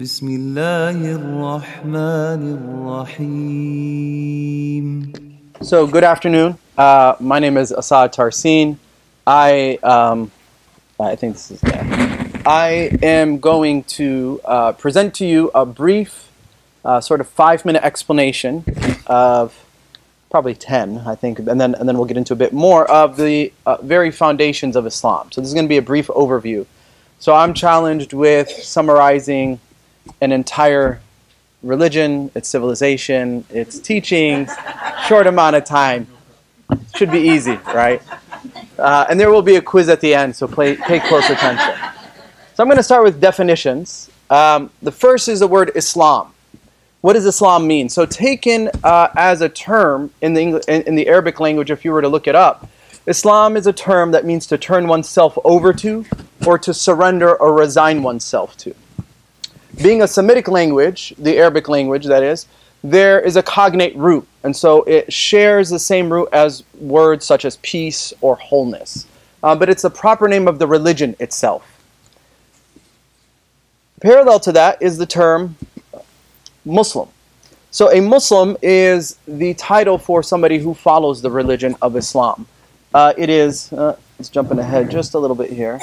بسم الله الرحمن الرحيم So, good afternoon. Uh, my name is Asad Tarsin. I, um, I think this is yeah. I am going to uh, present to you a brief, uh, sort of five-minute explanation of probably ten, I think, and then and then we'll get into a bit more of the uh, very foundations of Islam. So this is going to be a brief overview. So I'm challenged with summarizing an entire religion, its civilization, its teachings, short amount of time. Should be easy, right? Uh, and there will be a quiz at the end, so play, pay close attention. So I'm going to start with definitions. Um, the first is the word Islam. What does Islam mean? So taken uh, as a term in the, in, in the Arabic language, if you were to look it up, Islam is a term that means to turn oneself over to or to surrender or resign oneself to. Being a Semitic language, the Arabic language that is, there is a cognate root, and so it shares the same root as words such as peace or wholeness. Uh, but it's the proper name of the religion itself. Parallel to that is the term Muslim. So a Muslim is the title for somebody who follows the religion of Islam. Uh, it is, uh, let's jumping ahead just a little bit here.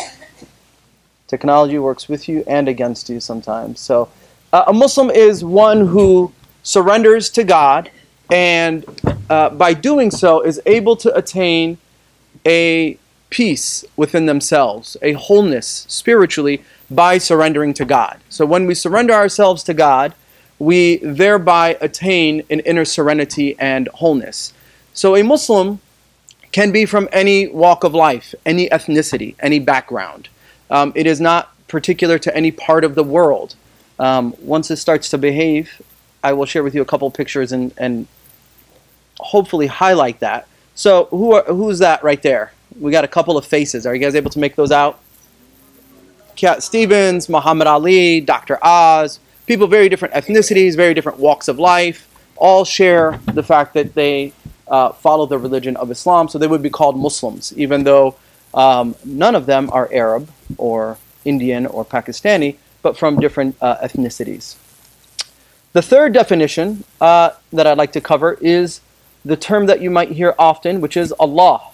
Technology works with you and against you sometimes. So uh, a Muslim is one who surrenders to God and uh, by doing so is able to attain a peace within themselves, a wholeness spiritually by surrendering to God. So when we surrender ourselves to God, we thereby attain an inner serenity and wholeness. So a Muslim can be from any walk of life, any ethnicity, any background. Um, it is not particular to any part of the world. Um, once it starts to behave, I will share with you a couple pictures and, and hopefully highlight that. So who are, who's that right there? We got a couple of faces. Are you guys able to make those out? Cat Stevens, Muhammad Ali, Dr. Oz, people very different ethnicities, very different walks of life, all share the fact that they uh, follow the religion of Islam, so they would be called Muslims, even though um, none of them are Arab or Indian or Pakistani, but from different uh, ethnicities. The third definition uh, that I'd like to cover is the term that you might hear often, which is Allah.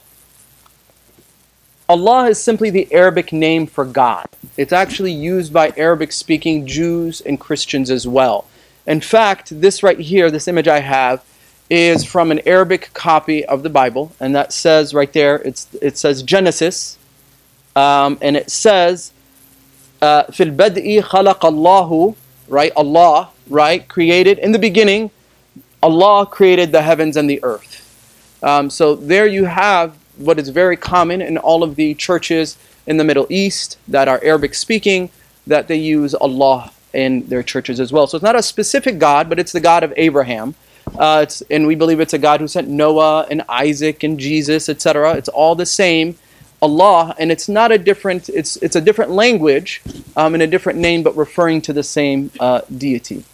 Allah is simply the Arabic name for God. It's actually used by Arabic speaking Jews and Christians as well. In fact, this right here, this image I have, is from an Arabic copy of the Bible, and that says right there, it's, it says Genesis, um, and it says, uh, "Fil bad'i khalaq Allahu," right? Allah, right? Created in the beginning, Allah created the heavens and the earth. Um, so there you have what is very common in all of the churches in the Middle East that are Arabic speaking, that they use Allah in their churches as well. So it's not a specific God, but it's the God of Abraham. Uh, and we believe it's a God who sent Noah and Isaac and Jesus, etc. It's all the same Allah, and it's not a different. It's it's a different language um, and a different name, but referring to the same uh, deity.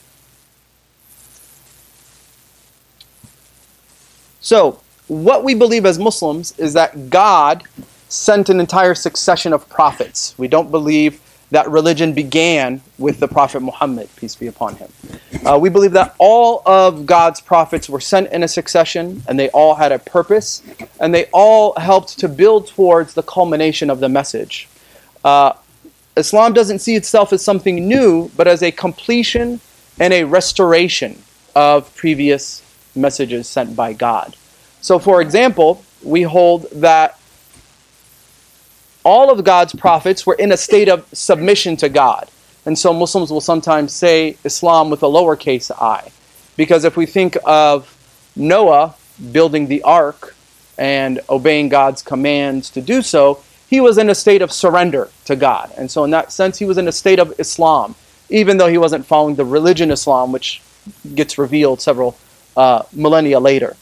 So, what we believe as Muslims is that God sent an entire succession of prophets. We don't believe that religion began with the Prophet Muhammad, peace be upon him. Uh, we believe that all of God's prophets were sent in a succession and they all had a purpose and they all helped to build towards the culmination of the message. Uh, Islam doesn't see itself as something new, but as a completion and a restoration of previous messages sent by God. So, for example, we hold that all of God's prophets were in a state of submission to God. And so Muslims will sometimes say Islam with a lowercase i. Because if we think of Noah building the ark and obeying God's commands to do so, he was in a state of surrender to God. And so, in that sense, he was in a state of Islam, even though he wasn't following the religion Islam, which gets revealed several uh, millennia later.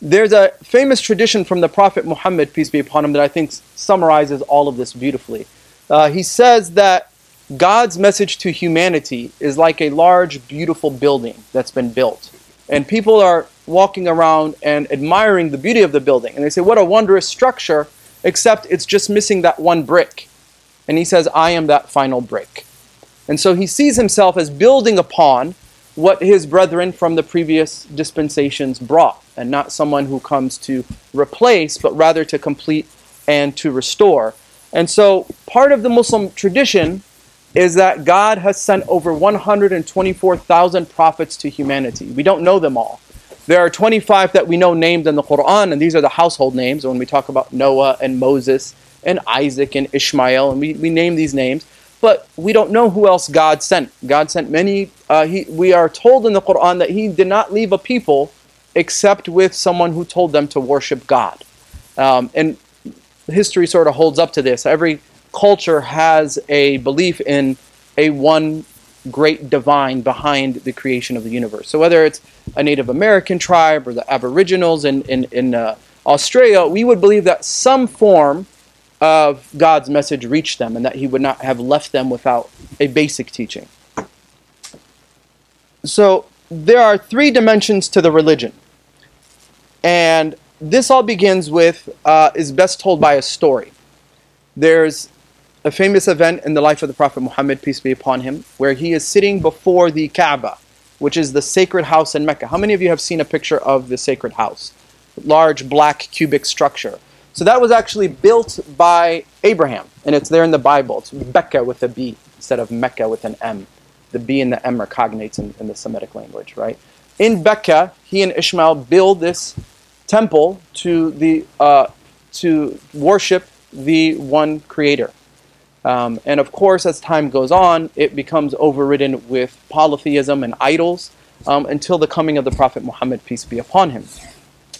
There's a famous tradition from the Prophet Muhammad, peace be upon him, that I think summarizes all of this beautifully. Uh, he says that God's message to humanity is like a large, beautiful building that's been built. And people are walking around and admiring the beauty of the building. And they say, What a wondrous structure, except it's just missing that one brick. And he says, I am that final brick. And so he sees himself as building upon what his brethren from the previous dispensations brought, and not someone who comes to replace, but rather to complete and to restore. And so part of the Muslim tradition is that God has sent over 124,000 prophets to humanity. We don't know them all. There are 25 that we know named in the Quran, and these are the household names when we talk about Noah and Moses and Isaac and Ishmael, and we, we name these names. But we don't know who else God sent. God sent many. Uh, he, we are told in the Quran that He did not leave a people except with someone who told them to worship God. Um, and history sort of holds up to this. Every culture has a belief in a one great divine behind the creation of the universe. So whether it's a Native American tribe or the Aboriginals in, in, in uh, Australia, we would believe that some form of God's message reached them and that he would not have left them without a basic teaching. So there are three dimensions to the religion. And this all begins with, uh, is best told by a story. There's a famous event in the life of the Prophet Muhammad, peace be upon him, where he is sitting before the Kaaba, which is the sacred house in Mecca. How many of you have seen a picture of the sacred house? Large black cubic structure. So that was actually built by Abraham, and it's there in the Bible. It's Becca with a B instead of Mecca with an M. The B and the M are cognates in, in the Semitic language, right? In Becca, he and Ishmael build this temple to the uh, to worship the one Creator. Um, and of course, as time goes on, it becomes overridden with polytheism and idols um, until the coming of the Prophet Muhammad, peace be upon him.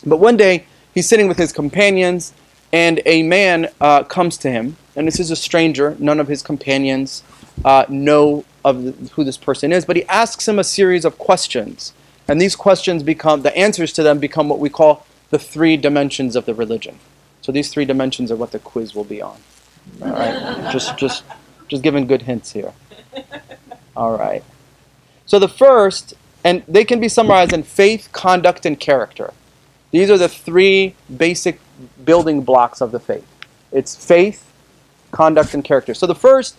But one day, he's sitting with his companions and a man uh, comes to him, and this is a stranger. None of his companions uh, know of the, who this person is, but he asks him a series of questions, and these questions become the answers to them become what we call the three dimensions of the religion. So these three dimensions are what the quiz will be on. All right, just just just giving good hints here. All right. So the first, and they can be summarized in faith, conduct, and character. These are the three basic building blocks of the faith. It's faith, conduct, and character. So the first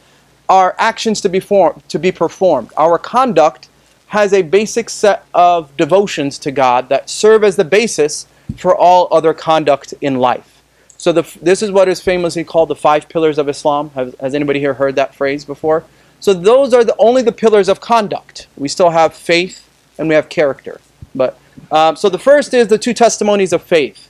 are actions to be formed, to be performed. Our conduct has a basic set of devotions to God that serve as the basis for all other conduct in life. So the, this is what is famously called the five pillars of Islam. Has, has anybody here heard that phrase before? So those are the, only the pillars of conduct. We still have faith and we have character. But um, so the first is the two testimonies of faith.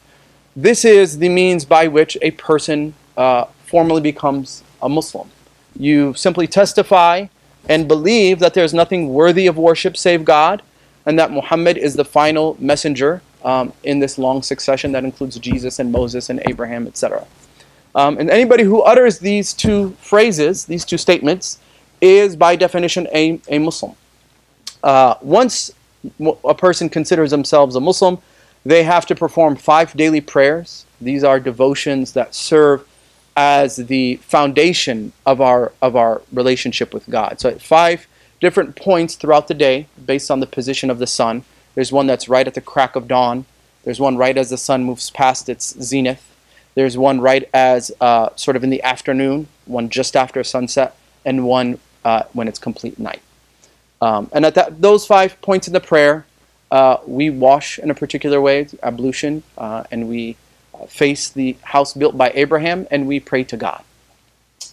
This is the means by which a person uh, formally becomes a Muslim. You simply testify and believe that there's nothing worthy of worship save God, and that Muhammad is the final messenger um, in this long succession that includes Jesus and Moses and Abraham, etc. Um, and anybody who utters these two phrases, these two statements, is by definition a, a Muslim. Uh, once a person considers themselves a Muslim, they have to perform five daily prayers. These are devotions that serve as the foundation of our of our relationship with God. So at five different points throughout the day, based on the position of the sun. There's one that's right at the crack of dawn. There's one right as the sun moves past its zenith. There's one right as uh, sort of in the afternoon, one just after sunset, and one uh, when it's complete night. Um, and at that, those five points in the prayer, uh, we wash in a particular way, ablution, uh, and we uh, face the house built by Abraham, and we pray to God.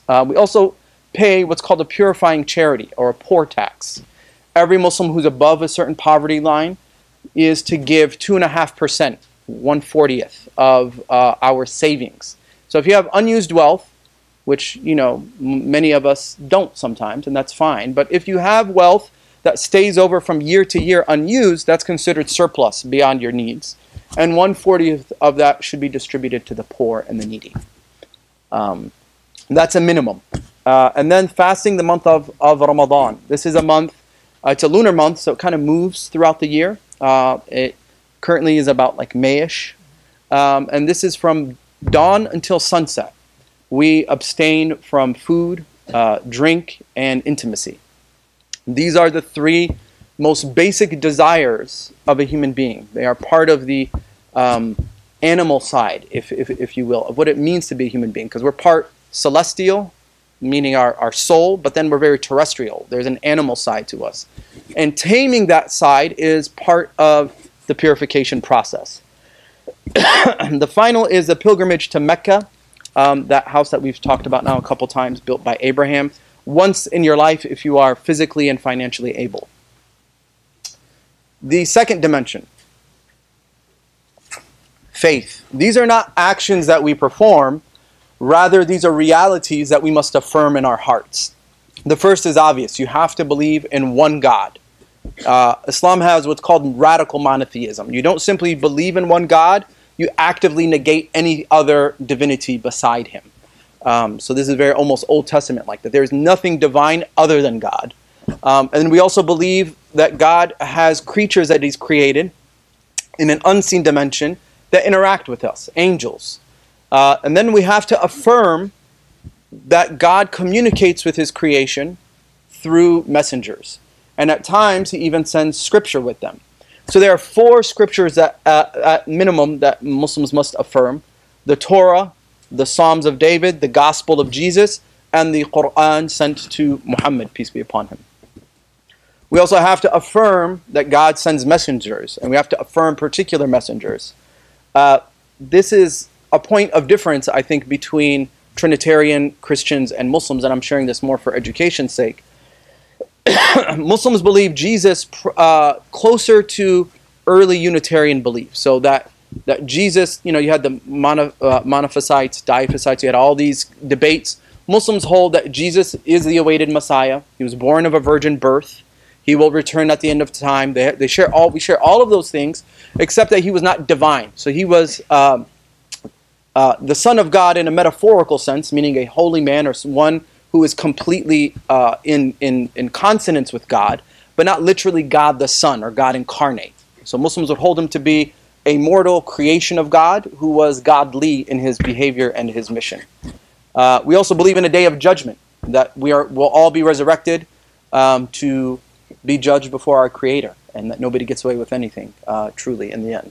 Uh, we also pay what's called a purifying charity or a poor tax. Every Muslim who's above a certain poverty line is to give two and a half percent, one fortieth of uh, our savings. So if you have unused wealth, which you know many of us don't sometimes, and that's fine. But if you have wealth that stays over from year to year unused, that's considered surplus beyond your needs. And 140th of that should be distributed to the poor and the needy. Um, that's a minimum. Uh, and then fasting the month of, of Ramadan. This is a month, uh, it's a lunar month, so it kind of moves throughout the year. Uh, it currently is about like Mayish. Um, and this is from dawn until sunset. We abstain from food, uh, drink, and intimacy. These are the three most basic desires of a human being. They are part of the um, animal side, if, if, if you will, of what it means to be a human being, because we're part celestial meaning our, our soul, but then we're very terrestrial. There's an animal side to us. And taming that side is part of the purification process. the final is the pilgrimage to Mecca, um, that house that we've talked about now a couple times, built by Abraham. Once in your life, if you are physically and financially able. The second dimension faith. These are not actions that we perform, rather, these are realities that we must affirm in our hearts. The first is obvious you have to believe in one God. Uh, Islam has what's called radical monotheism. You don't simply believe in one God, you actively negate any other divinity beside him. Um, so this is very almost Old Testament like that. There is nothing divine other than God. Um, and we also believe that God has creatures that He's created in an unseen dimension that interact with us, angels. Uh, and then we have to affirm that God communicates with His creation through messengers. And at times, He even sends scripture with them. So there are four scriptures that, uh, at minimum, that Muslims must affirm the Torah, the Psalms of David, the Gospel of Jesus, and the Quran sent to Muhammad, peace be upon him. We also have to affirm that God sends messengers, and we have to affirm particular messengers. Uh, this is a point of difference, I think, between Trinitarian Christians and Muslims, and I'm sharing this more for education's sake. Muslims believe Jesus uh, closer to early Unitarian belief, so that that Jesus, you know, you had the mono, uh, monophysites, diphysites, you had all these debates. Muslims hold that Jesus is the awaited Messiah. He was born of a virgin birth. He will return at the end of time. They, they share all. We share all of those things, except that he was not divine. So he was um, uh, the Son of God in a metaphorical sense, meaning a holy man or one who is completely uh, in, in, in consonance with God, but not literally God the Son or God incarnate. So Muslims would hold him to be a mortal creation of God who was godly in his behavior and his mission. Uh, we also believe in a day of judgment, that we are, will all be resurrected um, to be judged before our Creator, and that nobody gets away with anything, uh, truly, in the end.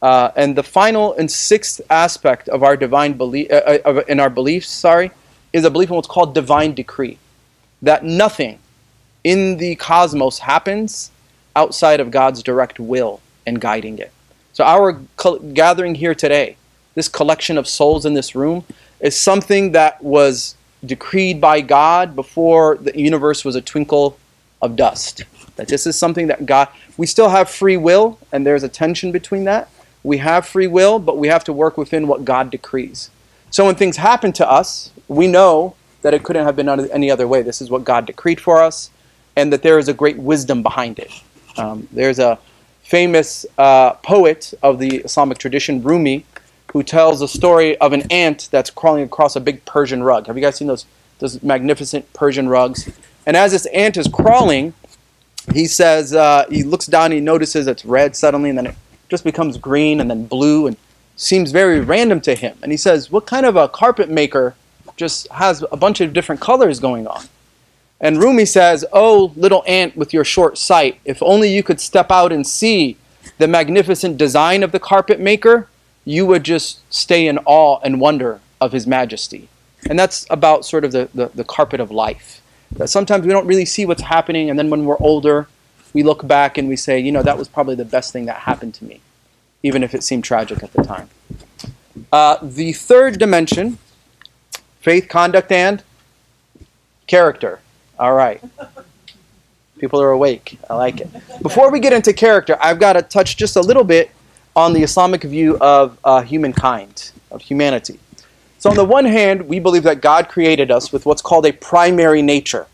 Uh, and the final and sixth aspect of our divine belief, uh, uh, in our beliefs, sorry, is a belief in what's called divine decree. That nothing in the cosmos happens outside of God's direct will and guiding it. So, our gathering here today, this collection of souls in this room, is something that was decreed by God before the universe was a twinkle of dust. That this is something that God, we still have free will, and there's a tension between that. We have free will, but we have to work within what God decrees. So when things happen to us, we know that it couldn't have been any other way. This is what God decreed for us, and that there is a great wisdom behind it. Um, there's a famous uh, poet of the Islamic tradition, Rumi, who tells a story of an ant that's crawling across a big Persian rug. Have you guys seen those, those magnificent Persian rugs? And as this ant is crawling, he says, uh, he looks down, he notices it's red suddenly, and then it just becomes green and then blue and seems very random to him. And he says, What kind of a carpet maker just has a bunch of different colors going on? And Rumi says, Oh, little ant with your short sight, if only you could step out and see the magnificent design of the carpet maker, you would just stay in awe and wonder of his majesty. And that's about sort of the, the, the carpet of life. That sometimes we don't really see what's happening, and then when we're older, we look back and we say, you know, that was probably the best thing that happened to me, even if it seemed tragic at the time. Uh, the third dimension faith, conduct, and character. All right. People are awake. I like it. Before we get into character, I've got to touch just a little bit on the Islamic view of uh, humankind, of humanity. So, on the one hand, we believe that God created us with what's called a primary nature.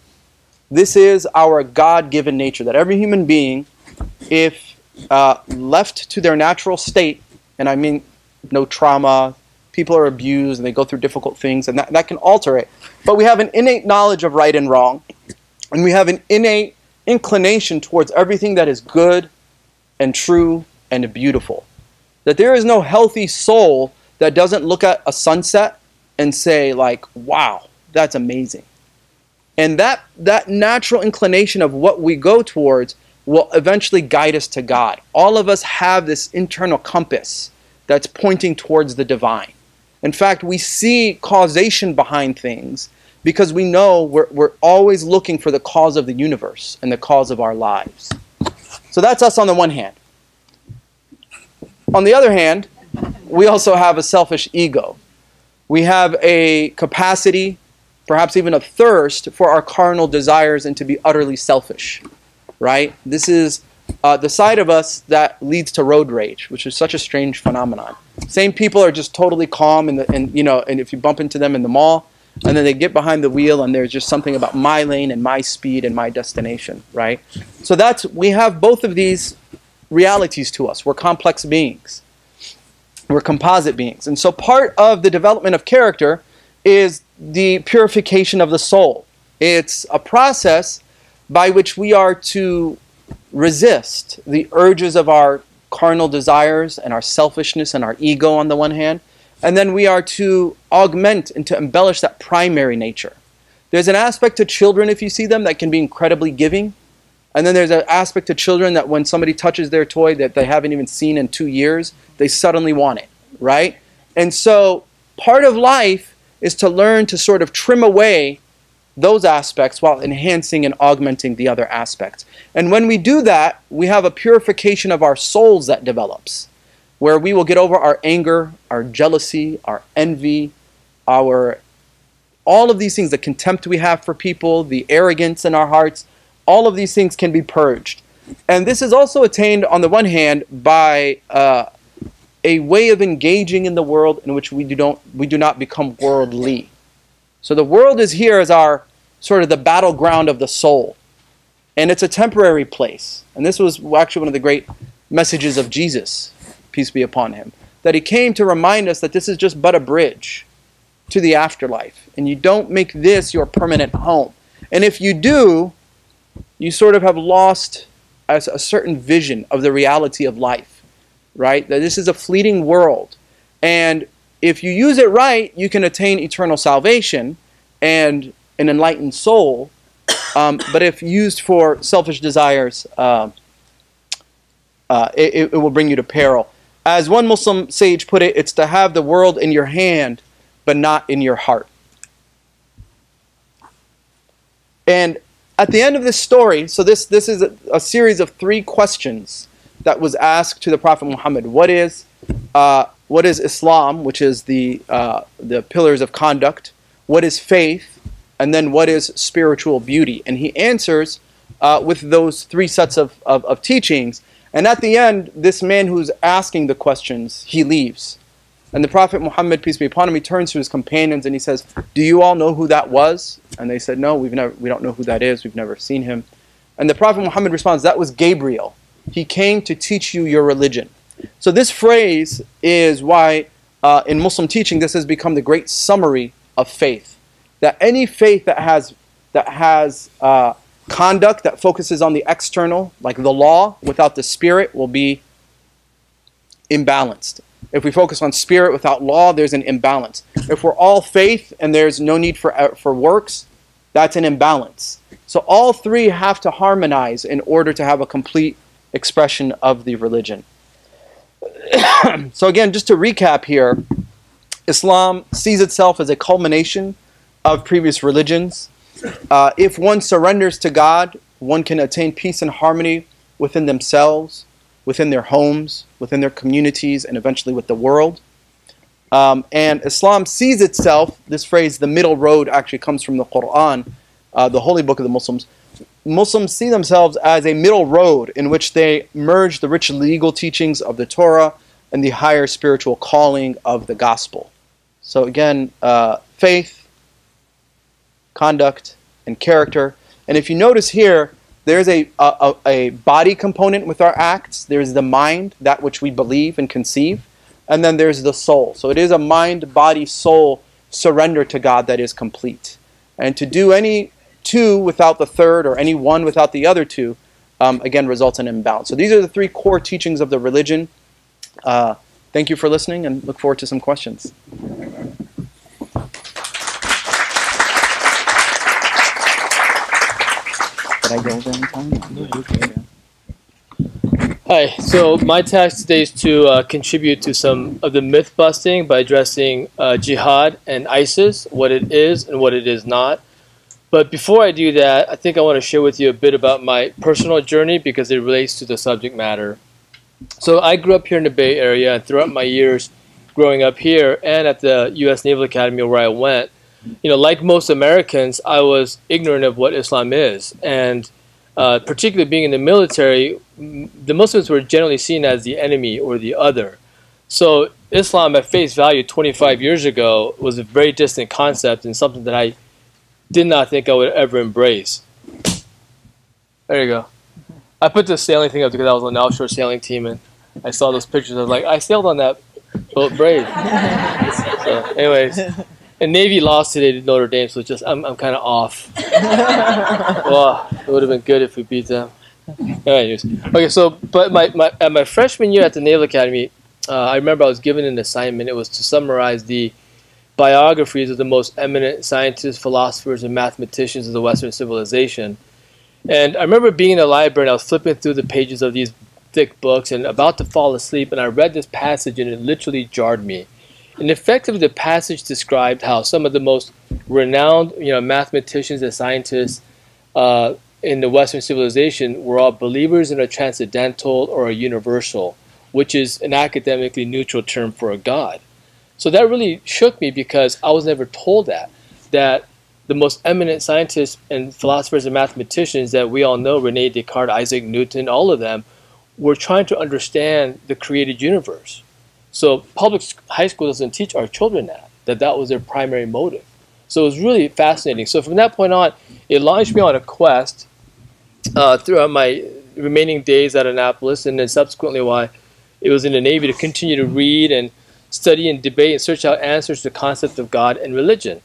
This is our God given nature, that every human being, if uh, left to their natural state, and I mean no trauma, people are abused and they go through difficult things, and that, that can alter it. But we have an innate knowledge of right and wrong, and we have an innate inclination towards everything that is good and true and beautiful. That there is no healthy soul that doesn't look at a sunset and say like, "Wow, that's amazing." And that that natural inclination of what we go towards will eventually guide us to God. All of us have this internal compass that's pointing towards the divine. In fact, we see causation behind things because we know we're, we're always looking for the cause of the universe and the cause of our lives. So that's us on the one hand. On the other hand, we also have a selfish ego. We have a capacity, perhaps even a thirst for our carnal desires and to be utterly selfish, right? This is uh, the side of us that leads to road rage, which is such a strange phenomenon. Same people are just totally calm, and and you know, and if you bump into them in the mall, and then they get behind the wheel, and there's just something about my lane and my speed and my destination, right? So that's we have both of these realities to us. We're complex beings. We're composite beings, and so part of the development of character is the purification of the soul. It's a process by which we are to resist the urges of our carnal desires and our selfishness and our ego on the one hand, and then we are to augment and to embellish that primary nature. There's an aspect to children, if you see them, that can be incredibly giving. And then there's an aspect to children that when somebody touches their toy that they haven't even seen in two years, they suddenly want it, right? And so part of life is to learn to sort of trim away those aspects while enhancing and augmenting the other aspects. And when we do that, we have a purification of our souls that develops, where we will get over our anger, our jealousy, our envy, our all of these things, the contempt we have for people, the arrogance in our hearts, all of these things can be purged. And this is also attained, on the one hand, by uh, a way of engaging in the world in which we do, not we do not become worldly. So the world is here as our sort of the battleground of the soul. And it's a temporary place. And this was actually one of the great messages of Jesus, peace be upon him, that he came to remind us that this is just but a bridge to the afterlife. And you don't make this your permanent home. And if you do, you sort of have lost a, a certain vision of the reality of life, right? That this is a fleeting world. And if you use it right, you can attain eternal salvation and an enlightened soul. Um, but if used for selfish desires, uh, uh, it, it will bring you to peril. As one Muslim sage put it, it's to have the world in your hand, but not in your heart. And at the end of this story, so this, this is a, a series of three questions that was asked to the Prophet Muhammad. What is, uh, what is Islam, which is the, uh, the pillars of conduct? What is faith? and then what is spiritual beauty? And he answers uh, with those three sets of, of, of, teachings. And at the end, this man who's asking the questions, he leaves. And the Prophet Muhammad, peace be upon him, he turns to his companions and he says, Do you all know who that was? And they said, No, we've never, we don't know who that is. We've never seen him. And the Prophet Muhammad responds, That was Gabriel. He came to teach you your religion. So this phrase is why uh, in Muslim teaching this has become the great summary of faith that any faith that has that has uh, conduct that focuses on the external, like the law, without the spirit, will be imbalanced. If we focus on spirit without law, there's an imbalance. If we're all faith and there's no need for uh, for works, that's an imbalance. So all three have to harmonize in order to have a complete expression of the religion. so again, just to recap here, Islam sees itself as a culmination of previous religions. Uh, if one surrenders to God, one can attain peace and harmony within themselves, within their homes, within their communities, and eventually with the world. Um, and Islam sees itself, this phrase, the middle road, actually comes from the Quran, uh, the holy book of the Muslims. Muslims see themselves as a middle road in which they merge the rich legal teachings of the Torah and the higher spiritual calling of the gospel. So, again, uh, faith, conduct, and character. And if you notice here, there's a, a, a, body component with our acts. There's the mind, that which we believe and conceive. And then there's the soul. So it is a mind, body, soul surrender to God that is complete. And to do any two without the third or any one without the other two, um, again, results in imbalance. So these are the three core teachings of the religion. Uh, thank you for listening and look forward to some questions. Did I time? Hi. So my task today is to uh, contribute to some of the myth busting by addressing uh, jihad and ISIS, what it is and what it is not. But before I do that, I think I want to share with you a bit about my personal journey because it relates to the subject matter. So I grew up here in the Bay Area, and throughout my years growing up here and at the U.S. Naval Academy where I went, you know, like most Americans, I was ignorant of what Islam is, and uh, particularly being in the military, the Muslims were generally seen as the enemy or the other. So Islam, at face value, 25 years ago, was a very distant concept and something that I did not think I would ever embrace. There you go. I put the sailing thing up because I was on the offshore sailing team and I saw those pictures. I was like, I sailed on that boat brave. so, anyways, and Navy lost today to Notre Dame, so just I'm, I'm kind of off. well, it would have been good if we beat them. Anyways, okay, so but my, my at my freshman year at the Naval Academy, uh, I remember I was given an assignment. It was to summarize the biographies of the most eminent scientists, philosophers, and mathematicians of the Western civilization. And I remember being in the library and I was flipping through the pages of these thick books and about to fall asleep, and I read this passage and it literally jarred me. And effectively, the passage described how some of the most renowned, you know, mathematicians and scientists uh, in the Western civilization were all believers in a transcendental or a universal, which is an academically neutral term for a god. So that really shook me because I was never told that. That the most eminent scientists and philosophers and mathematicians that we all know, Rene Descartes, Isaac Newton, all of them, were trying to understand the created universe. So public high school doesn't teach our children that, that that was their primary motive. So it was really fascinating. So from that point on, it launched me on a quest uh, throughout my remaining days at Annapolis, and then subsequently while it was in the Navy to continue to read and study and debate and search out answers to the concept of God and religion.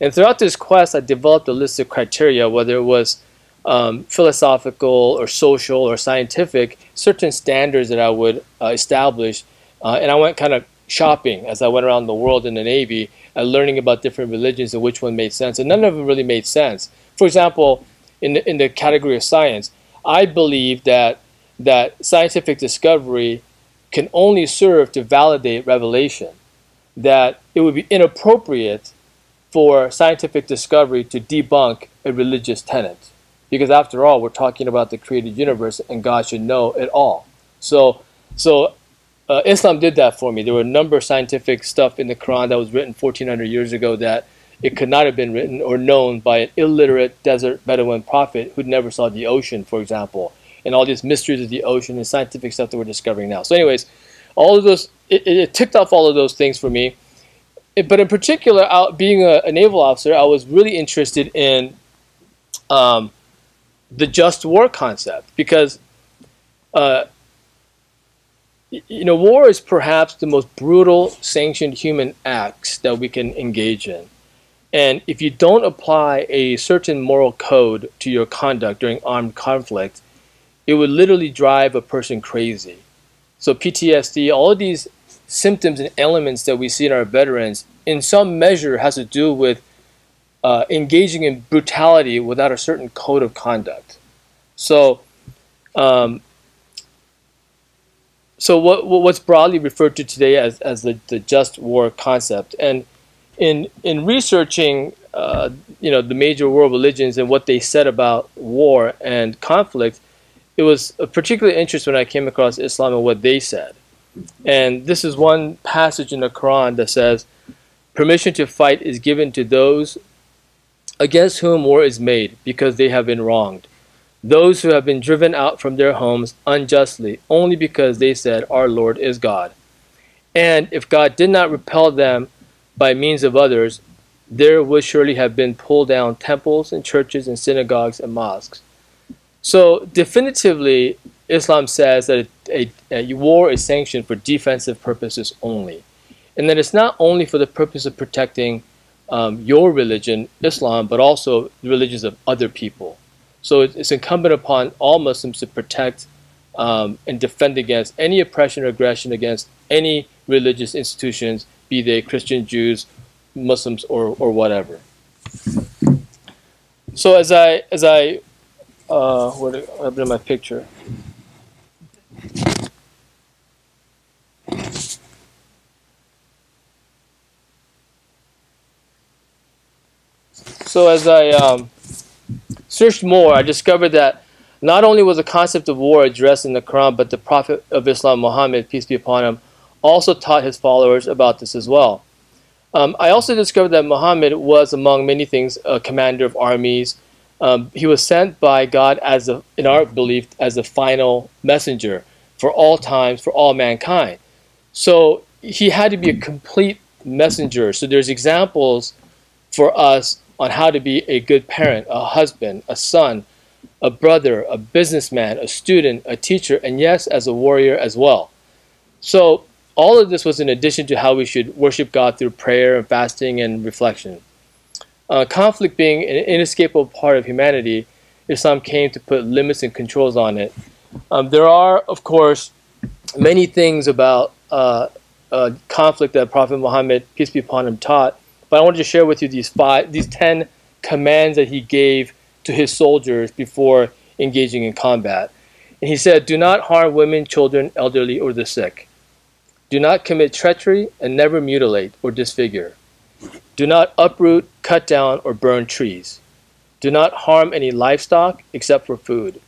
And throughout this quest, I developed a list of criteria, whether it was um, philosophical or social or scientific, certain standards that I would uh, establish. Uh, and I went kind of shopping as I went around the world in the Navy, uh, learning about different religions and which one made sense. And none of them really made sense. For example, in the, in the category of science, I believe that that scientific discovery can only serve to validate revelation. That it would be inappropriate for scientific discovery to debunk a religious tenet. Because after all, we're talking about the created universe and God should know it all. So, so uh, Islam did that for me. There were a number of scientific stuff in the Quran that was written 1400 years ago that it could not have been written or known by an illiterate desert Bedouin prophet who never saw the ocean, for example, and all these mysteries of the ocean and scientific stuff that we're discovering now. So, anyways, all of those, it, it ticked off all of those things for me. It, but in particular, out, being a, a, naval officer, I was really interested in um, the just war concept because, uh, you know, war is perhaps the most brutal sanctioned human acts that we can engage in. And if you don't apply a certain moral code to your conduct during armed conflict, it would literally drive a person crazy. So PTSD, all of these symptoms and elements that we see in our veterans, in some measure, has to do with uh, engaging in brutality without a certain code of conduct. So, um, so what, what's broadly referred to today as, as the, the just war concept. And in in researching uh, you know the major world religions and what they said about war and conflict, it was a particular interest when I came across Islam and what they said. And this is one passage in the Quran that says, "Permission to fight is given to those against whom war is made, because they have been wronged." Those who have been driven out from their homes unjustly, only because they said, Our Lord is God. And if God did not repel them by means of others, there would surely have been pulled down temples and churches and synagogues and mosques. So, definitively, Islam says that a, a, war is sanctioned for defensive purposes only. And that it's not only for the purpose of protecting um, your religion, Islam, but also the religions of other people. So it's incumbent upon all Muslims to protect um, and defend against any oppression or aggression against any religious institutions, be they Christian, Jews, Muslims, or, or whatever. So as I as I uh, what I've my picture. So as I um, searched more, I discovered that not only was the concept of war addressed in the Quran, but the Prophet of Islam, Muhammad, peace be upon him, also taught his followers about this as well. Um, I also discovered that Muhammad was, among many things, a commander of armies. Um, he was sent by God as, a, in our belief, as the final messenger for all times, for all mankind. So he had to be a complete messenger. So there's examples for us on how to be a good parent, a husband, a son, a brother, a businessman, a student, a teacher, and yes, as a warrior as well. So all of this was in addition to how we should worship God through prayer and fasting and reflection. Uh, conflict being an inescapable part of humanity, Islam came to put limits and controls on it. Um, there are, of course, many things about uh, uh, conflict that Prophet Muhammad, peace be upon him, taught. But I wanted to share with you these five, these ten commands that he gave to his soldiers before engaging in combat. And he said, "Do not harm women, children, elderly, or the sick." Do not commit treachery and never mutilate or disfigure. Do not uproot, cut down, or burn trees. Do not harm any livestock except for food.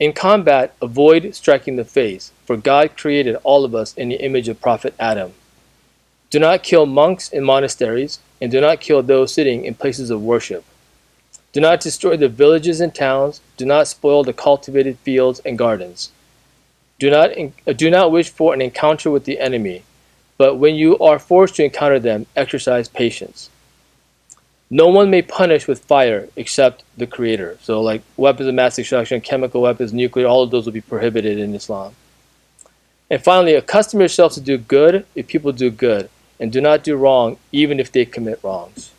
In combat, avoid striking the face, for God created all of us in the image of Prophet Adam. Do not kill monks in monasteries, and do not kill those sitting in places of worship. Do not destroy the villages and towns. Do not spoil the cultivated fields and gardens. Do not, uh, do not wish for an encounter with the enemy, but when you are forced to encounter them, exercise patience. No one may punish with fire except the Creator. So, like weapons of mass destruction, chemical weapons, nuclear, all of those will be prohibited in Islam. And finally, accustom yourself to do good if people do good, and do not do wrong even if they commit wrongs.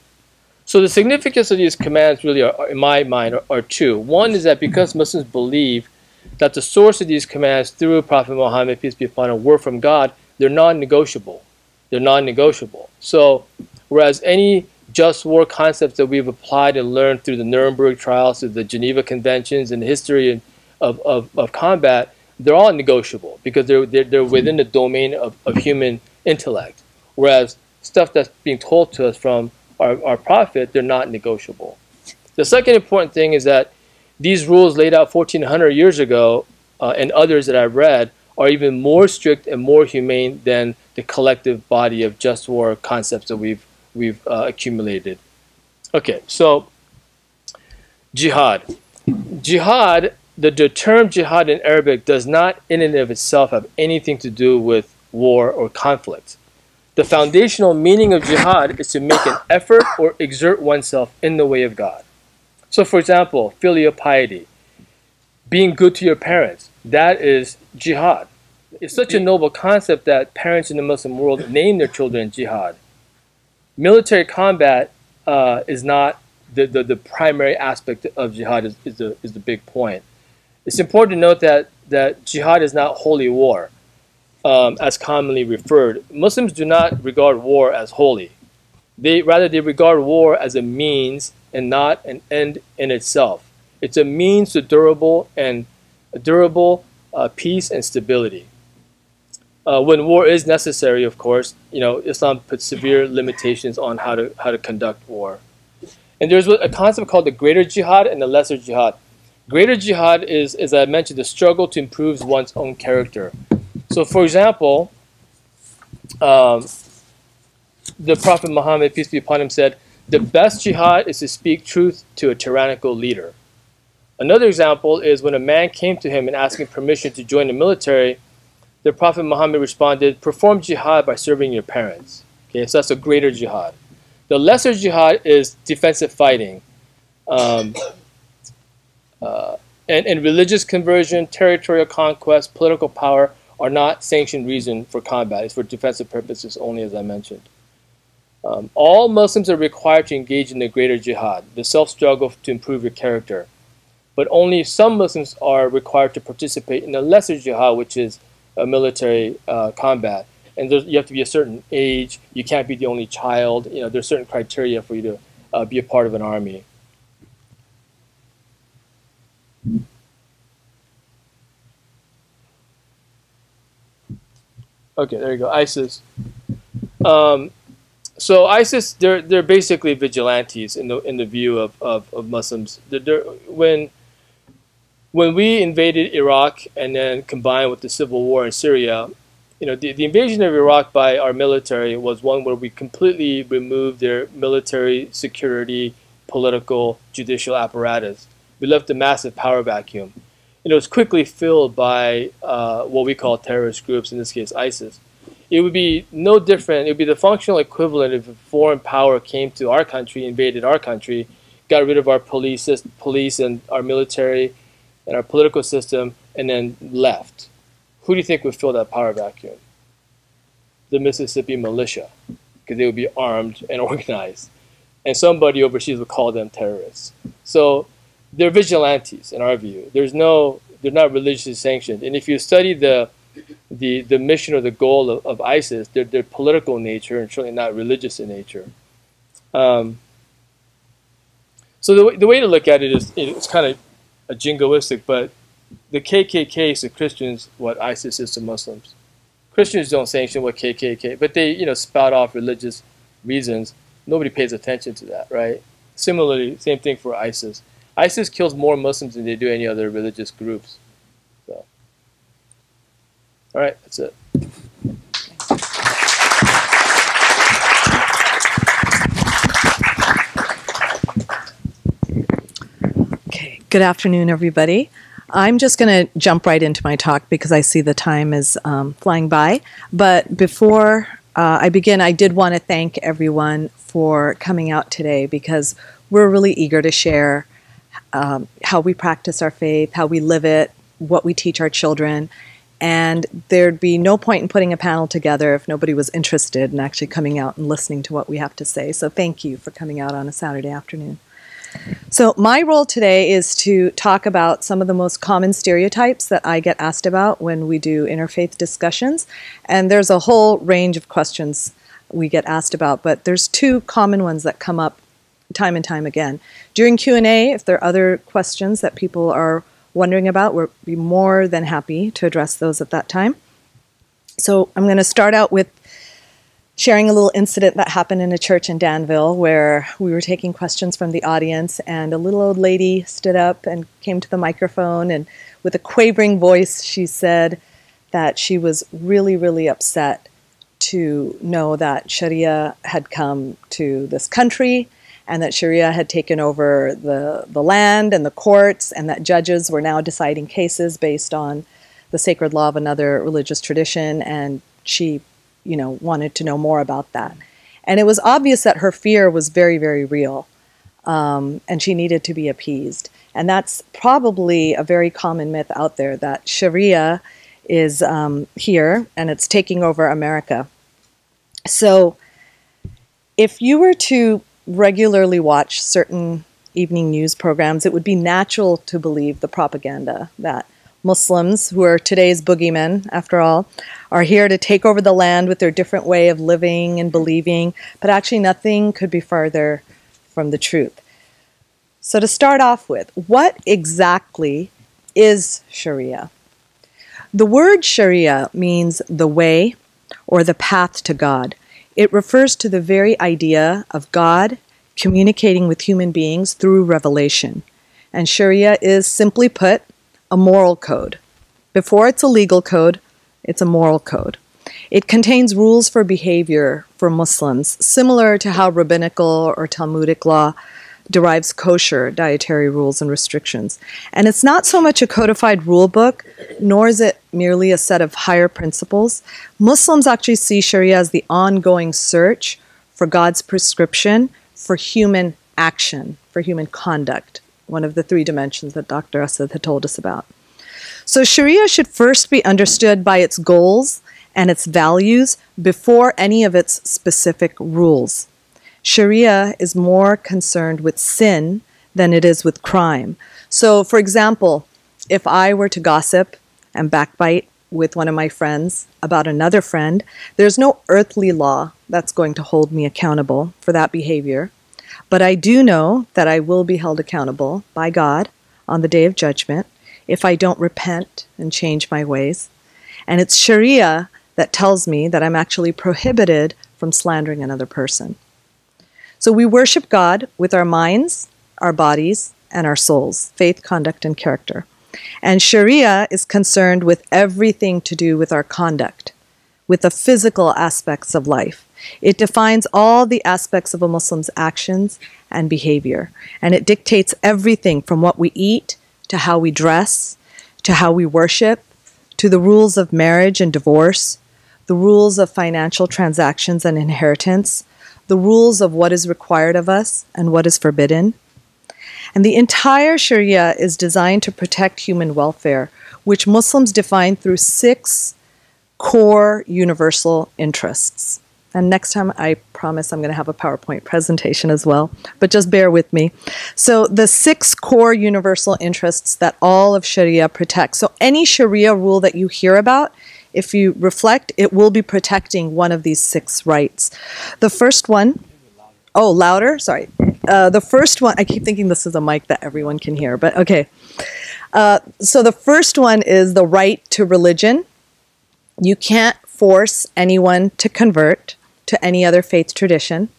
So, the significance of these commands really, are, in my mind, are, are two. One is that because Muslims believe that the source of these commands through Prophet Muhammad, peace be upon him, were from God, they're non-negotiable. They're non-negotiable. So, whereas any just war concepts that we've applied and learned through the Nuremberg trials, through the Geneva Conventions, and the history of, of, of combat, they're all negotiable because they're, they're, they're within the domain of, of human intellect. Whereas stuff that's being told to us from our, our prophet, they're not negotiable. The second important thing is that these rules laid out 1400 years ago uh, and others that I've read are even more strict and more humane than the collective body of just war concepts that we've we've uh, accumulated. Okay, so jihad. Jihad, the, the term jihad in Arabic does not in and of itself have anything to do with war or conflict. The foundational meaning of jihad is to make an effort or exert oneself in the way of God. So, for example, filial piety, being good to your parents, that is jihad. It's such a noble concept that parents in the Muslim world name their children jihad. Military combat uh, is not the, the, the, primary aspect of jihad, is, is, the, is the big point. It's important to note that, that jihad is not holy war, um, as commonly referred. Muslims do not regard war as holy. They, rather, they regard war as a means and not an end in itself. It's a means to durable and durable uh, peace and stability. Uh, when war is necessary, of course, you know Islam puts severe limitations on how to how to conduct war. And there's a concept called the greater jihad and the lesser jihad. Greater jihad is, as I mentioned, the struggle to improve one's own character. So, for example, um, the Prophet Muhammad, peace be upon him, said, the best jihad is to speak truth to a tyrannical leader. Another example is when a man came to him and asking permission to join the military, the Prophet Muhammad responded, perform jihad by serving your parents. Okay, so that's a greater jihad. The lesser jihad is defensive fighting. Um, uh, and, and religious conversion, territorial conquest, political power are not sanctioned reason for combat. It's for defensive purposes only, as I mentioned. Um, all Muslims are required to engage in the greater jihad, the self struggle to improve your character. But only some Muslims are required to participate in the lesser jihad, which is a military uh, combat. And you have to be a certain age. You can't be the only child. You know, there's certain criteria for you to uh, be a part of an army. Okay, there you go. ISIS. Um, so ISIS, they're they're basically vigilantes in the in the view of, of, of Muslims. They're, they're, when when we invaded Iraq and then combined with the civil war in Syria, you know, the, the invasion of Iraq by our military was one where we completely removed their military, security, political, judicial apparatus. We left a massive power vacuum. And it was quickly filled by uh, what we call terrorist groups, in this case ISIS. It would be no different. It would be the functional equivalent if a foreign power came to our country, invaded our country, got rid of our police, police and our military, and our political system and then left, who do you think would fill that power vacuum? The Mississippi militia, because they would be armed and organized. And somebody overseas would call them terrorists. So they're vigilantes in our view. There's no, they're not religiously sanctioned. And if you study the, the, the mission or the goal of, of ISIS, they're, they're political in nature and certainly not religious in nature. Um, so the, the way to look at it is it's kind of a jingoistic, but the KKK is to Christians what ISIS is to Muslims. Christians don't sanction what KKK, but they you know spout off religious reasons. Nobody pays attention to that, right? Similarly, same thing for ISIS. ISIS kills more Muslims than they do any other religious groups. So, all right, that's it. Okay. Good afternoon, everybody. I'm just going to jump right into my talk because I see the time is um, flying by. But before uh, I begin, I did want to thank everyone for coming out today because we're really eager to share um, how we practice our faith, how we live it, what we teach our children. And there'd be no point in putting a panel together if nobody was interested in actually coming out and listening to what we have to say. So thank you for coming out on a Saturday afternoon. So, my role today is to talk about some of the most common stereotypes that I get asked about when we do interfaith discussions. And there's a whole range of questions we get asked about, but there's two common ones that come up time and time again. During Q&A, if there are other questions that people are wondering about, we'll be more than happy to address those at that time. So, I'm going to start out with sharing a little incident that happened in a church in Danville where we were taking questions from the audience, and a little old lady stood up and came to the microphone, and with a quavering voice, she said that she was really, really upset to know that Sharia had come to this country and that Sharia had taken over the, the land and the courts, and that judges were now deciding cases based on the sacred law of another religious tradition. And she you know, wanted to know more about that. And it was obvious that her fear was very, very real, um, and she needed to be appeased. And that's probably a very common myth out there that Sharia is um, here and it's taking over America. So, if you were to regularly watch certain evening news programs, it would be natural to believe the propaganda that Muslims, who are today's boogeymen, after all, are here to take over the land with their different way of living and believing, but actually nothing could be farther from the truth. So, to start off with, what exactly is Sharia? The word Sharia means the way or the path to God. It refers to the very idea of God communicating with human beings through revelation. And Sharia is, simply put, a moral code. Before it's a legal code, it's a moral code. It contains rules for behavior for Muslims, similar to how rabbinical or Talmudic law derives kosher dietary rules and restrictions. And it's not so much a codified rule book, nor is it merely a set of higher principles. Muslims actually see Sharia as the ongoing search for God's prescription for human action, for human conduct one of the three dimensions that Dr. Asad had told us about. So, Sharia should first be understood by its goals and its values before any of its specific rules. Sharia is more concerned with sin than it is with crime. So, for example, if I were to gossip and backbite with one of my friends about another friend, there's no earthly law that's going to hold me accountable for that behavior. But I do know that I will be held accountable by God on the day of judgment if I don't repent and change my ways. And it's Sharia that tells me that I'm actually prohibited from slandering another person. So we worship God with our minds, our bodies, and our souls faith, conduct, and character. And Sharia is concerned with everything to do with our conduct, with the physical aspects of life. It defines all the aspects of a Muslim's actions and behavior, and it dictates everything from what we eat to how we dress, to how we worship, to the rules of marriage and divorce, the rules of financial transactions and inheritance, the rules of what is required of us and what is forbidden. And the entire Sharia is designed to protect human welfare, which Muslims define through six core universal interests. And next time, I promise I'm going to have a PowerPoint presentation as well, but just bear with me. So, the six core universal interests that all of Sharia protects. So, any Sharia rule that you hear about, if you reflect, it will be protecting one of these six rights. The first one, oh, louder, sorry. Uh, the first one, I keep thinking this is a mic that everyone can hear, but okay. Uh, so, the first one is the right to religion. You can't force anyone to convert to any other faith tradition.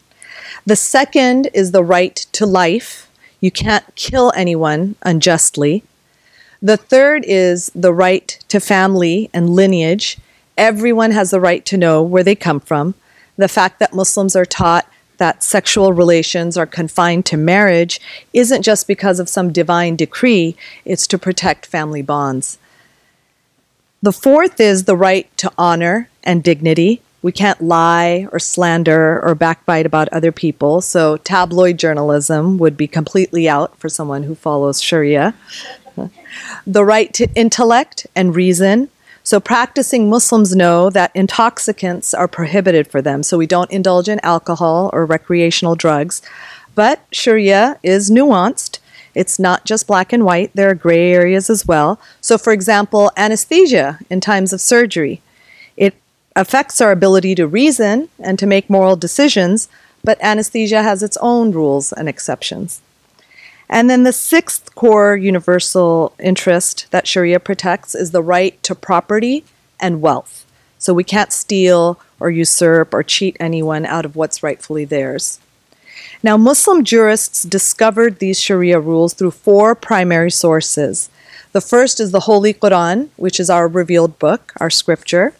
The second is the right to life. You can't kill anyone unjustly. The third is the right to family and lineage. Everyone has the right to know where they come from. The fact that Muslims are taught that sexual relations are confined to marriage isn't just because of some divine decree, it's to protect family bonds. The fourth is the right to honor and dignity. We can't lie or slander or backbite about other people. So, tabloid journalism would be completely out for someone who follows Sharia. The right to intellect and reason. So, practicing Muslims know that intoxicants are prohibited for them. So, we don't indulge in alcohol or recreational drugs. But Sharia is nuanced. It's not just black and white, there are gray areas as well. So, for example, anesthesia in times of surgery It affects our ability to reason and to make moral decisions, but anesthesia has its own rules and exceptions. And then the sixth core universal interest that Sharia protects is the right to property and wealth. So we can't steal or usurp or cheat anyone out of what's rightfully theirs. Now, Muslim jurists discovered these Sharia rules through four primary sources. The first is the Holy Quran, which is our revealed book, our scripture.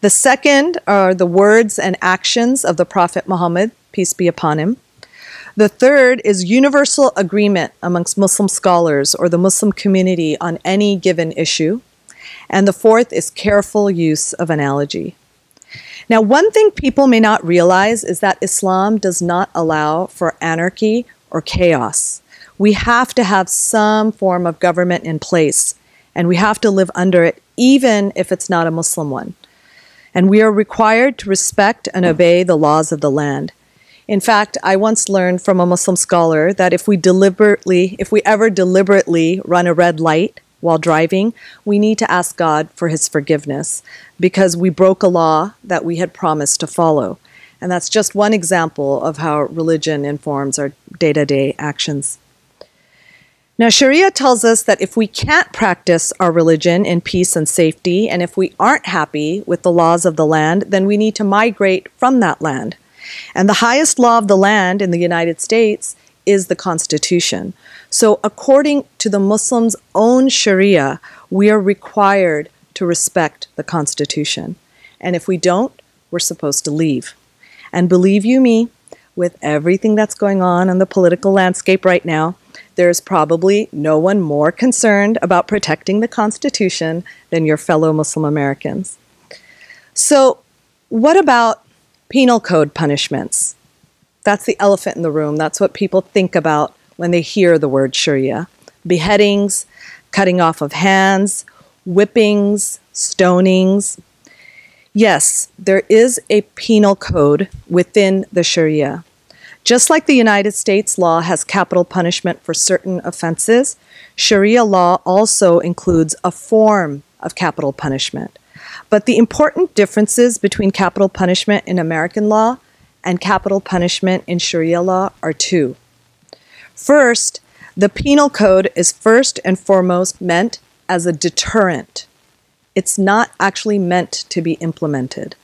The second are the words and actions of the Prophet Muhammad, peace be upon him. The third is universal agreement amongst Muslim scholars or the Muslim community on any given issue. And the fourth is careful use of analogy. Now, one thing people may not realize is that Islam does not allow for anarchy or chaos. We have to have some form of government in place, and we have to live under it, even if it's not a Muslim one and we are required to respect and obey the laws of the land. In fact, I once learned from a Muslim scholar that if we deliberately, if we ever deliberately run a red light while driving, we need to ask God for his forgiveness because we broke a law that we had promised to follow. And that's just one example of how religion informs our day to day actions. Now, Sharia tells us that if we can't practice our religion in peace and safety, and if we aren't happy with the laws of the land, then we need to migrate from that land. And the highest law of the land in the United States is the Constitution. So, according to the Muslims' own Sharia, we are required to respect the Constitution. And if we don't, we're supposed to leave. And believe you me, with everything that's going on in the political landscape right now, there's probably no one more concerned about protecting the Constitution than your fellow Muslim Americans. So, what about penal code punishments? That's the elephant in the room. That's what people think about when they hear the word Sharia beheadings, cutting off of hands, whippings, stonings. Yes, there is a penal code within the Sharia. Just like the United States law has capital punishment for certain offenses, Sharia law also includes a form of capital punishment. But the important differences between capital punishment in American law and capital punishment in Sharia law are two. First, the penal code is first and foremost meant as a deterrent. It's not actually meant to be implemented.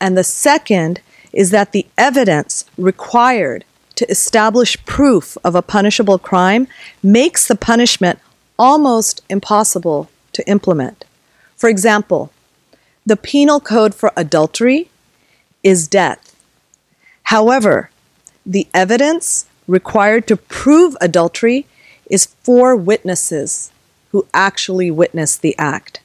And the second is that the evidence required to establish proof of a punishable crime makes the punishment almost impossible to implement. For example, the penal code for adultery is death. However, the evidence required to prove adultery is four witnesses who actually witnessed the act.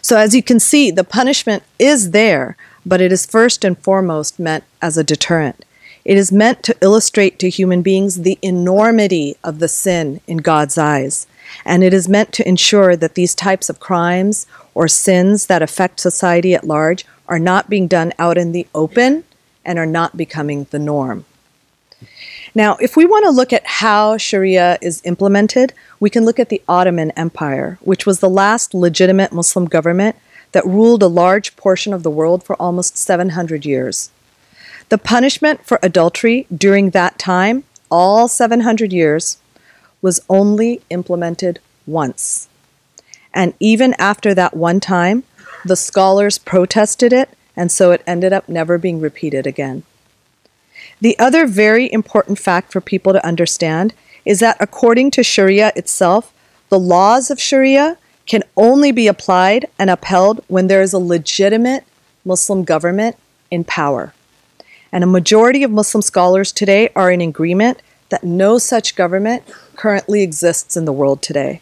So, as you can see, the punishment is there, but it is first and foremost meant as a deterrent. It is meant to illustrate to human beings the enormity of the sin in God's eyes. And it is meant to ensure that these types of crimes or sins that affect society at large are not being done out in the open and are not becoming the norm. Now, if we want to look at how Sharia is implemented, we can look at the Ottoman Empire, which was the last legitimate Muslim government that ruled a large portion of the world for almost 700 years. The punishment for adultery during that time, all 700 years, was only implemented once. And even after that one time, the scholars protested it, and so it ended up never being repeated again. The other very important fact for people to understand is that according to Sharia itself, the laws of Sharia can only be applied and upheld when there is a legitimate Muslim government in power. And a majority of Muslim scholars today are in agreement that no such government currently exists in the world today.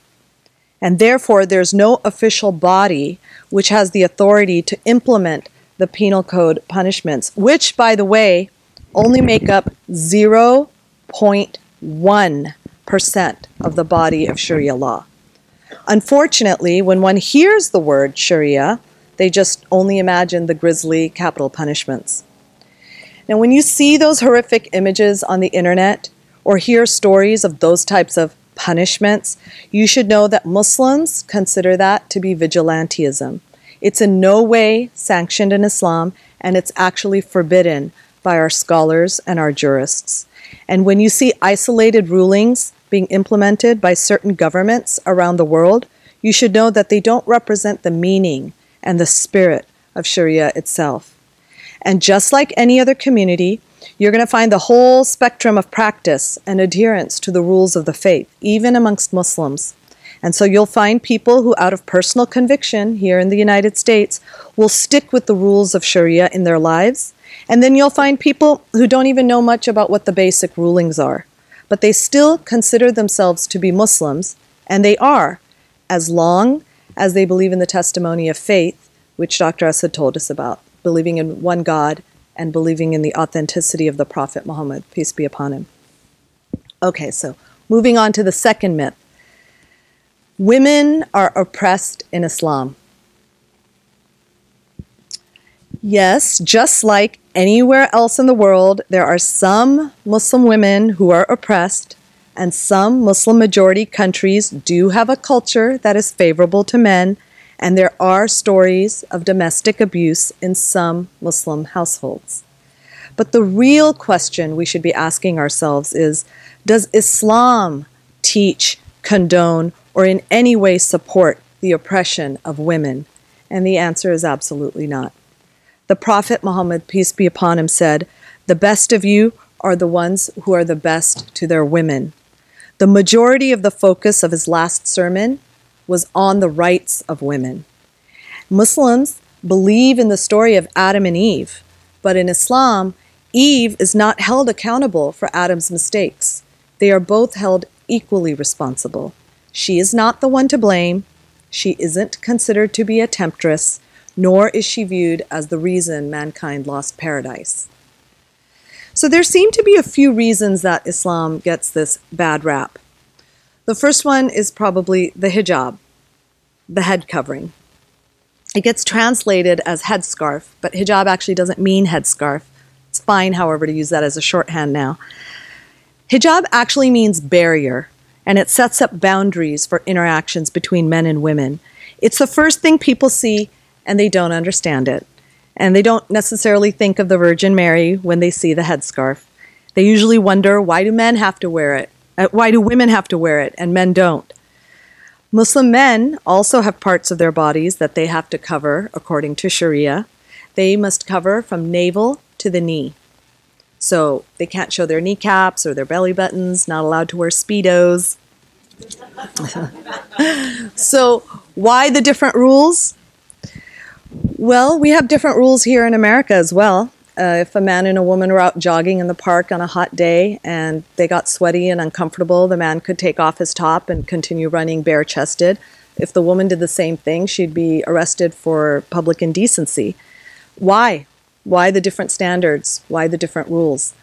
And therefore, there's no official body which has the authority to implement the penal code punishments, which, by the way, only make up 0.1% of the body of Sharia law. Unfortunately, when one hears the word Sharia, they just only imagine the grisly capital punishments. Now, when you see those horrific images on the internet or hear stories of those types of punishments, you should know that Muslims consider that to be vigilantism. It's in no way sanctioned in Islam, and it's actually forbidden by our scholars and our jurists. And when you see isolated rulings being implemented by certain governments around the world, you should know that they don't represent the meaning and the spirit of Sharia itself. And just like any other community, you're going to find the whole spectrum of practice and adherence to the rules of the faith, even amongst Muslims. And so you'll find people who, out of personal conviction here in the United States, will stick with the rules of Sharia in their lives and then you'll find people who don't even know much about what the basic rulings are, but they still consider themselves to be Muslims, and they are, as long as they believe in the testimony of faith, which Dr. Asad told us about, believing in one God and believing in the authenticity of the Prophet Muhammad, peace be upon him. Okay, so moving on to the second myth. Women are oppressed in Islam. Yes, just like anywhere else in the world, there are some Muslim women who are oppressed, and some Muslim majority countries do have a culture that is favorable to men, and there are stories of domestic abuse in some Muslim households. But the real question we should be asking ourselves is Does Islam teach, condone, or in any way support the oppression of women? And the answer is absolutely not. The Prophet Muhammad, peace be upon him, said, The best of you are the ones who are the best to their women. The majority of the focus of his last sermon was on the rights of women. Muslims believe in the story of Adam and Eve, but in Islam, Eve is not held accountable for Adam's mistakes. They are both held equally responsible. She is not the one to blame. She isn't considered to be a temptress nor is she viewed as the reason mankind lost paradise. So there seem to be a few reasons that Islam gets this bad rap. The first one is probably the hijab, the head covering. It gets translated as headscarf, but hijab actually doesn't mean headscarf. It's fine, however, to use that as a shorthand now. Hijab actually means barrier, and it sets up boundaries for interactions between men and women. It's the first thing people see and they don't understand it. And they don't necessarily think of the Virgin Mary when they see the headscarf. They usually wonder why do men have to wear it? Uh, why do women have to wear it and men don't? Muslim men also have parts of their bodies that they have to cover according to Sharia. they must cover from navel to the knee. So they can't show their kneecaps or their belly buttons, not allowed to wear Speedos. so, why the different rules? Well, we have different rules here in America as well. Uh, if a man and a woman were out jogging in the park on a hot day and they got sweaty and uncomfortable, the man could take off his top and continue running bare chested. If the woman did the same thing, she'd be arrested for public indecency. Why? Why the different standards? Why the different rules?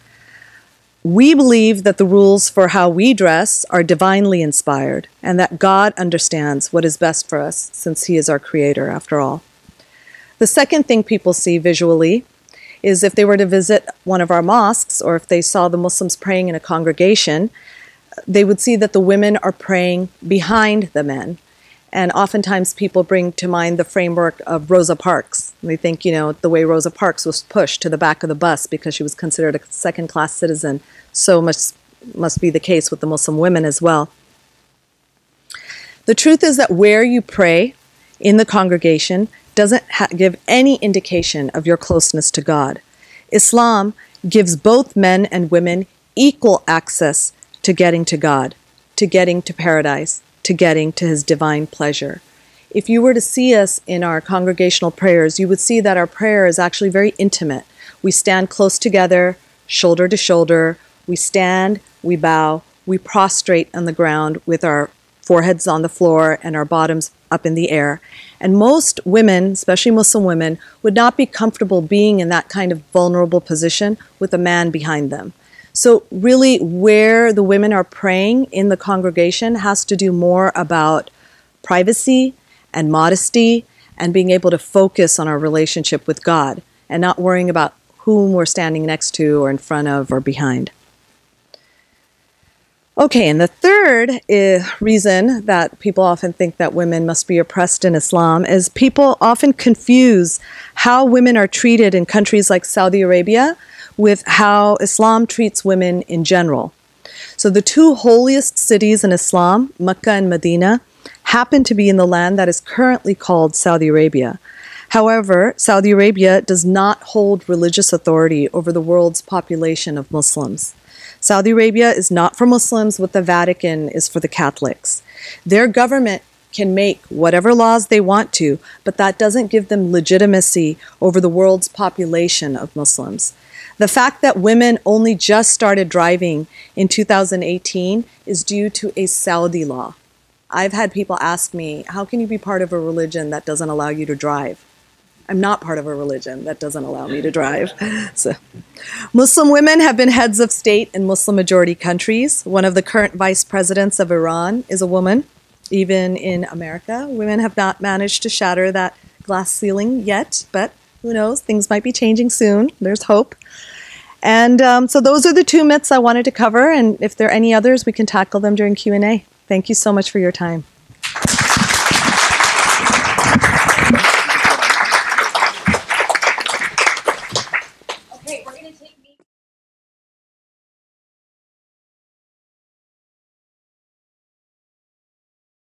We believe that the rules for how we dress are divinely inspired and that God understands what is best for us since He is our Creator, after all. The second thing people see visually is if they were to visit one of our mosques or if they saw the Muslims praying in a congregation, they would see that the women are praying behind the men. And oftentimes people bring to mind the framework of Rosa Parks. They think, you know, the way Rosa Parks was pushed to the back of the bus because she was considered a second class citizen. So much must be the case with the Muslim women as well. The truth is that where you pray in the congregation doesn't give any indication of your closeness to God. Islam gives both men and women equal access to getting to God, to getting to paradise, to getting to His divine pleasure. If you were to see us in our congregational prayers, you would see that our prayer is actually very intimate. We stand close together, shoulder to shoulder. We stand, we bow, we prostrate on the ground with our foreheads on the floor and our bottoms up in the air. And most women, especially Muslim women, would not be comfortable being in that kind of vulnerable position with a man behind them. So, really, where the women are praying in the congregation has to do more about privacy and modesty and being able to focus on our relationship with God and not worrying about whom we're standing next to or in front of or behind. Okay, and the third uh, reason that people often think that women must be oppressed in Islam is people often confuse how women are treated in countries like Saudi Arabia with how Islam treats women in general. So, the two holiest cities in Islam, Mecca and Medina, happen to be in the land that is currently called Saudi Arabia. However, Saudi Arabia does not hold religious authority over the world's population of Muslims. Saudi Arabia is not for Muslims what the Vatican is for the Catholics. Their government can make whatever laws they want to, but that doesn't give them legitimacy over the world's population of Muslims. The fact that women only just started driving in 2018 is due to a Saudi law. I've had people ask me, how can you be part of a religion that doesn't allow you to drive? I'm not part of a religion that doesn't allow me to drive. So, Muslim women have been heads of state in Muslim majority countries. One of the current vice presidents of Iran is a woman. Even in America, women have not managed to shatter that glass ceiling yet, but who knows? Things might be changing soon. There's hope. And um, so those are the two myths I wanted to cover. And if there are any others, we can tackle them during Q and A. Thank you so much for your time.